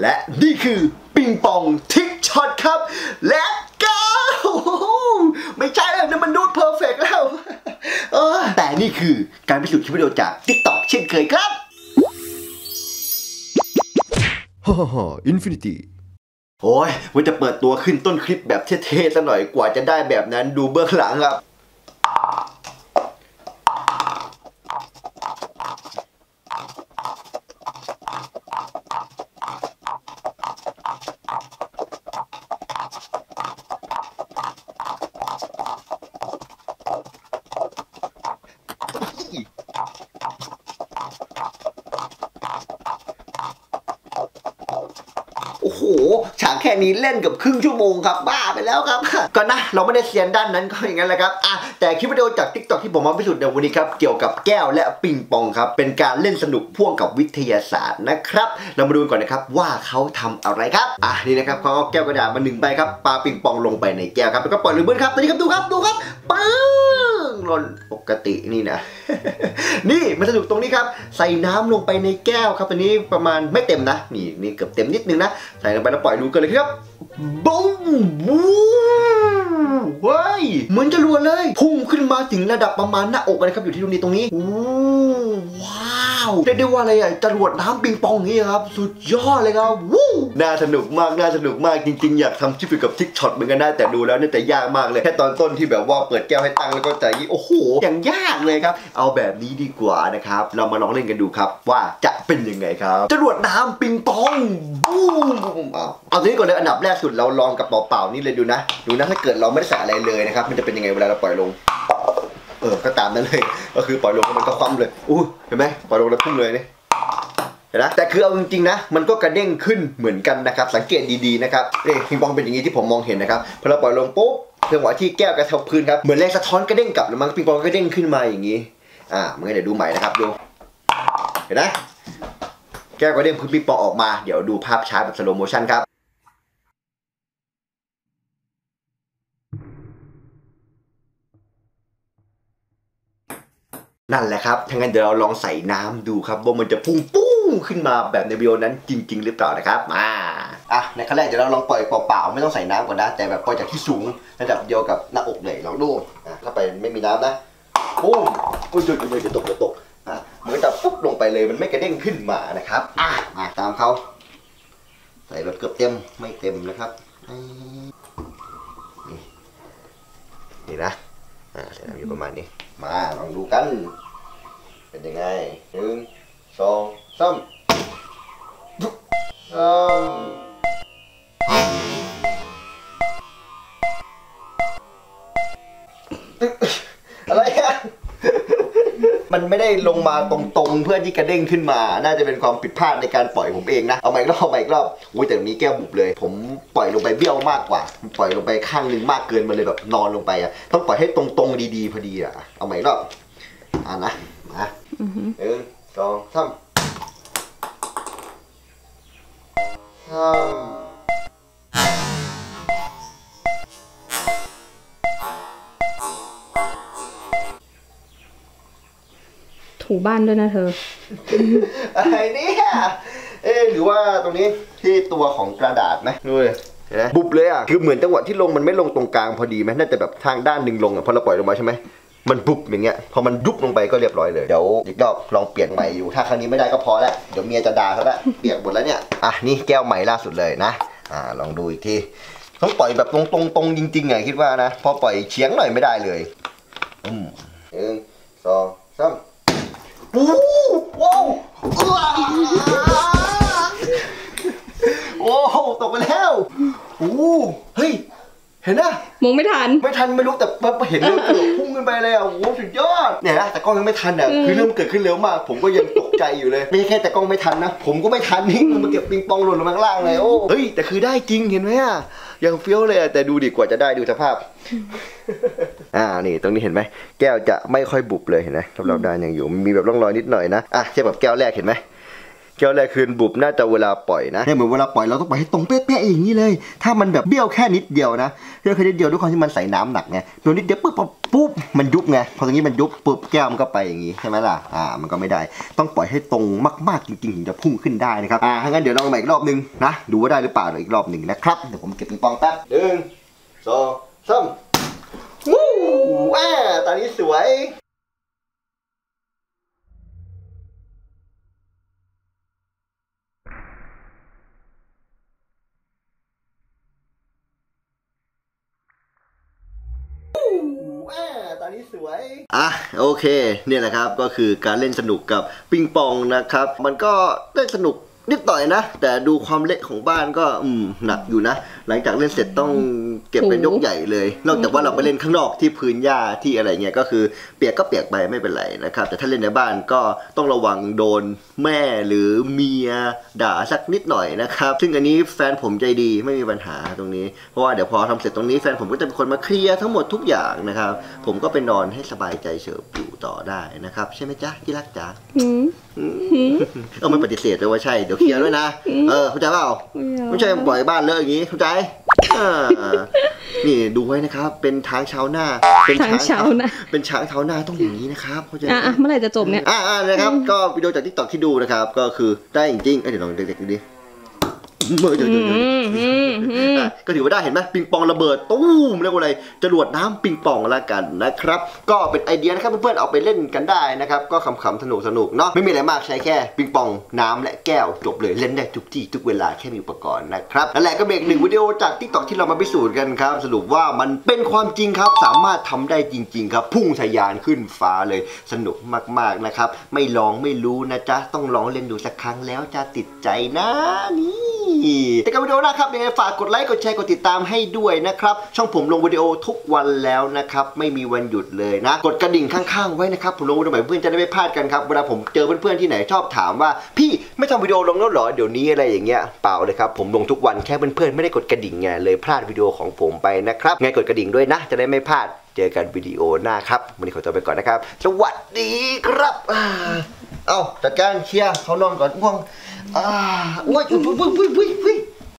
และนี่คือปิงปอง trick shot ครับ และก้าวไม่ใช่แล้วนั่นมันนูด perfect แล้วเออแต่นี่คือการพิสูจน์คลิปวิดีโอจาก TikTok เช่นเคยครับฮ่าฮ่า infinity โอ้ยว่าจะเปิดตัวขึ้นต้นคลิปแบบเท่ๆซะหน่อยกว่าจะได้แบบนั้นดูเบื้องหลังครับ ฉากแค่นี้เล่นเกับครึ่งชั่วโมงครับ บ้าไปแล้วครับ ก็นะ เราไม่ได้เซียนด้านนั้นก็อย่างนั้นแหละครับอะแต่คลิปวิดีโอจาก t ิ k t o k ที่ผมมาพิสูจน์ในวันนี้ครับ เกี่ยวกับแก้วและปิงปองครับ เป็นการเล่นสนุกพ่วงกับวิทยาศาสตร์นะครับ เรามาดูกันก่อนนะครับว่าเขาทำอะไรครับ อะนี่นะครับเขาเอาแก้วกระดาษมาหนึ่งใบครับปาปิงปองลงไปในแก้วครับแล้วก็ปล่อยลูกมือครับตอนนี้ครับดูครับดูครับปึ้ งหล่นปกตินี่นะ นี่มันสนุกตรงนี้ครับ ใส่น้ำลงไปในแก้วครับอันนี้ประมาณไม่เต็มนะ นี่นี่เกือบเต็มนิดนึงนะ ใส่ลงไปแล้วปล่อยดูกันเลยครับบุ้มบูมเฮ้ยเหมือนจะรวนเลย พุ่งขึ้นมาถึงระดับประมาณหน้าอกนะครับอยู่ที่ตรงนี้ตรงนี้โอ้ว้า วเรียกได้ว่าอะไรอะจรวดน้ำปิงปองอย่างนี้ครับ สุดยอดเลยครับวู้น่าสนุกมากน่าสนุกมากจริงๆ อยากทำคลิปเกี่ยวกับทิกช็อตเหมือนกันนะแต่ดูแล้วเนี่ยแต่ยากมากเลยแค่ตอนต้นที่แบบว่าเปิดแก้วให้ตั้งแล้วก็ใจยี่โอ้โหอย่างยากเลยครับ เอาแบบนี้ดีกว่านะครับ เรามาลองเล่นกันดูครับ ว่าจะเป็นยังไงครับจรวดน้ำปิงปองบูมเอาเอาตัวนี้ก่อนเลยอันดับแรกสุดเราลองกับเปล่าๆนี่เลยดูนะ ดูนะถ้าเกิดเราไม่ได้ใส่อะไรเลยนะครับมันจะเป็นยังไงเวลาเราปล่อยลง เออก็ตามนั้นเลย ก็คือปล่อยลงมันก็คว่ำเลยอู้เห็นไหมปล่อยลงแล้วพุ่งเลยเนี่เห็นนะแต่คือเอาจริงๆนะ มันก็กระเด้งขึ้นเหมือนกันนะครับ สังเกตดีๆนะครับนี่ปิงปองเป็นอย่างนี้ที่ผมมองเห็นนะครับพอเราปล่อยลงปุ๊บจังหวะที่แก้วกระทบพื้นครับเหมือนแรงสะท้อนกระเด้งกลับแล้วมันปิงปองก็เด้งขึ้นมาอย่างนี้อ่ามันก็เดี๋ยวดูใหม่นะครับดูเห็นนะแก้วกระเด้งพื้นปิงปองออกมาเดี๋ยวดูภาพช้าแบบสโลโมชั่นครับ นั่นแหละครับถ้างั้นเดี๋ยวเราลองใส่น้ำดูครับว่ามันจะพุ่งปุ้งขึ้นมาแบบในวิดีโอนั้นจริง ๆ หรือเปล่านะครับมาอะในขั้นแรกเดี๋ยวเราลองปล่อยเปล่าๆไม่ต้องใส่น้ำก่อนนะแต่แบบปล่อยจากที่สูงระดับเดียวกับหน้าอกเลยลองดูอะถ้าไปไม่มีน้ำนะปุ้งอุ้ยจุดจุดจะตกจะตกอะเหมือนกับปุ๊บลงไปเลยมันไม่กระเด้งขึ้นมานะครับอะมาตามเขาใส่แบบเกือบเต็มไม่เต็มนะครับนี่นะ อ่าใส่น้ำอยู่ประมาณนี้ มาลองดูกัน เป็นยังไงหนึ่งสองสาม มันไม่ได้ลงมาตรงๆ เพื่อที่กระเด้งขึ้นมา น่าจะเป็นความผิดพลาดในการปล่อยผมเองนะ เอาใหม่รอบเอาใหม่รอบอุ้ยแต่นี้แก้วบุบเลย ผมปล่อยลงไปเบี้ยวมากกว่า ปล่อยลงไปข้างหนึ่งมากเกินมาเลยแบบนอนลงไปอะต้องปล่อยให้ตรงๆดีๆพอดีอะเอาใหม่รอบ อ่านะ มาหนึ่งสองสามสาม ถูบ้านด้วยนะเธอ อะไรเนี่ยเอ๊ะหรือว่าตรงนี้ที่ตัวของกระดาษไหมดูเลยเห็นไหมบุบเลยอะคือเหมือนจังหวะที่ลงมันไม่ลงตรงกลางพอดีไหมน่าจะแบบทางด้านหนึ่งลงอะพอเราปล่อยลงมาใช่ไหมมันบุบอย่างเงี้ยพอมันยุบลงไปก็เรียบร้อยเลยเดี๋ยวอีกรอบลองเปลี่ยนใหม่อยู่ถ้าครั้งนี้ไม่ได้ก็พอแล้วเดี๋ยวเมียจะด่าเขาละเปียกหมดแล้วเนี่ยอะนี่แก้วใหม่ล่าสุดเลยนะอ่าลองดูอีกทีต้องปล่อยแบบตรงตรงตรงๆจริงๆไงคิดว่านะพอปล่อยเฉียงหน่อยไม่ได้เลยอืมหนึ่งสองสาม โอ้โหว้าวโอ้โหตกไปแล้วโอ้เฮ้ย เห็นนะ มองไม่ทัน ไม่ทันไม่รู้แต่ปั๊บเห็นเร็วเกือบพุ่งขึ้นไปเลยอะโอ้โหสุดยอดเนี่ยนะแต่กล้องยังไม่ทันอะอืมคือเริ่มเกิดขึ้นเร็วมาก ผมก็ยังตกใจอยู่เลยไม่ใช่แค่แต่กล้องไม่ทันนะ ผมก็ไม่ทันนี่มันมาเก็บปิงปองหล่นลงมาข้างล่างเลยโอ้เฮ้ยแต่คือได้จริงเห็นไหมอะยังเฟี้ยวเลยอะแต่ดูดีกว่าจะได้ดูสภาพ อ่านี่ตรงนี้เห็นไหมแก้วจะไม่ค่อยบุบเลยเห็นไหมรับด้านยังอยู่มีแบบร่องรอยนิดหน่อยนะอะเทียบกับแก้วแรกเห็นไหมแก้วแรกคืนบุบน่าจะเวลาปล่อยนะเนี่ยเหมือนเวลาปล่อยเราต้องปล่อยให้ตรงเป๊ะๆอย่างนี้เลย ถ้ามันแบบเบี้ยวแค่นิดเดียวนะเบี้ยวแค่นิดเดียวด้วยความที่มันใส่น้ำหนักไงโดนนิดเดียวปุ๊บปุ๊บปุ๊บมันยุบไงพอตรงนี้มันยุบปุ๊บแก้วมันก็ไปอย่างนี้ใช่ไหมล่ะอ่ามันก็ไม่ได้ ต้องปล่อยให้ตรงมากๆจริงๆถึงจะพุ่งขึ้นได้นะครับอ่าถ้างั้นเดี๋ยวลองใหม่อีกรอบนึงนะดูว่าได้หรือเปล่าเดี๋ยวอีกรอบหนึ่งนะครับเดี๋ยวผมเก็บปิงปองแป๊บหนึ่งสองสาม วู้อ่าตอนนี้สวยตอนนี้สวย อะโอเค เนี่ยแหละครับก็คือการเล่นสนุกกับปิงปองนะครับ มันก็เล่นสนุก นิดหน่อยนะ แต่ดูความเละของบ้านก็อืมหนักอยู่นะ หลังจากเล่นเสร็จต้องเก็บเป็นยกใหญ่เลย นอกจากว่าเราไปเล่นข้างนอกที่พื้นหญ้าที่อะไรเงี้ยก็คือเปียกก็เปียกไปไม่เป็นไรนะครับ แต่ถ้าเล่นในบ้านก็ต้องระวังโดนแม่หรือเมียด่าสักนิดหน่อยนะครับ ซึ่งอันนี้แฟนผมใจดีไม่มีปัญหาตรงนี้ เพราะว่าเดี๋ยวพอทำเสร็จตรงนี้แฟนผมก็จะเป็นคนมาเคลียร์ทั้งหมดทุกอย่างนะครับ ผมก็ไปนอนให้สบายใจเฉิบอยู่ต่อได้นะครับ ใช่ไหมจ๊ะที่รักจ๊ะหืมเออไม่ปฏิเสธเลยว่าใช่เดี๋ยวเคลียร์ด้วยนะเออเข้าใจเปล่าไม่ใช่ปล่อยบ้านเลอะอย่างนี้เข้าใจอ่านี่ดูไว้นะครับ เป็นช้างเท้าหน้า เป็นช้างเท้านะเป็นช้างเท้าหน้าต้องอย่างนี้นะครับเข้าใจไหมอะอะเมื่อไหร่จะจบเนี่ยอ่าอ่านะครับ ก็วิดีโอจาก TikTok ที่ดูนะครับ ก็คือได้จริงๆเอ้ยเดี๋ยวลองเด็กๆดูดิ เมื่อเดี๋ยวเดี๋ยวเดี๋ยวอืมอืมอืมอะก็ถือว่าได้เห็นไหมปิงปองระเบิดตู้มเรียกว่าอะไรจรวดน้ำปิงปองละกันนะครับ ก็เป็นไอเดียนะครับเพื่อนๆเอาไปเล่นกันได้นะครับ ก็ขำๆสนุกๆเนาะไม่มีอะไรมากใช้แค่ปิงปองน้ำและแก้วจบเลยเล่นได้ทุกที่ทุกเวลาแค่มีอุปกรณ์นะครับนั่นแหละก็เป็นอีกหนึ่งวิดีโอจาก TikTok ที่เรามาพิสูจน์กันครับ สรุปว่ามันเป็นความจริงครับ สามารถทำได้จริง ๆ ครับ พุ่งทะยานขึ้นฟ้าเลยสนุกมากๆนะครับ ไม่ลองไม่รู้นะจ๊ะต้องลองเล่นดูสักครั้งแล้วจะติดใจนะนี่แต่กับวิดีโอนะครับยังไงฝากกดไลค์กดแชร์กดติดตามให้ด้วยนะครับ ช่องผมลงวิดีโอทุกวันแล้วนะครับ ไม่มีวันหยุดเลยนะ กดกระดิ่งข้างๆไว้นะครับ ผมลงวิดีโอใหม่เพื่อนจะได้ไม่พลาดกันครับเวลาผมเจอเพื่อนๆที่ไหนชอบถามว่า พี่ไม่ทำวิดีโอลงแล้วหรอเดี๋ยวนี้อะไรอย่างเงี้ยเปล่าเลยครับผมลงทุกวันแค่เพื่อนๆไม่ได้กดกระดิ่งไงเลยพลาดวิดีโอของผมไปนะครับไงกดกระดิ่งด้วยนะ จะได้ไม่พลาดเจอกันวิดีโอหน้าครับวันนี้ขอตัวไปก่อนนะครับ สวัสดีครับ เอาจัดการเคลียร์เขานอนก่อนง่วง อ่าโอ้ยอุ้ยอุ้ยอุ้ยอุ้ยอุ้ย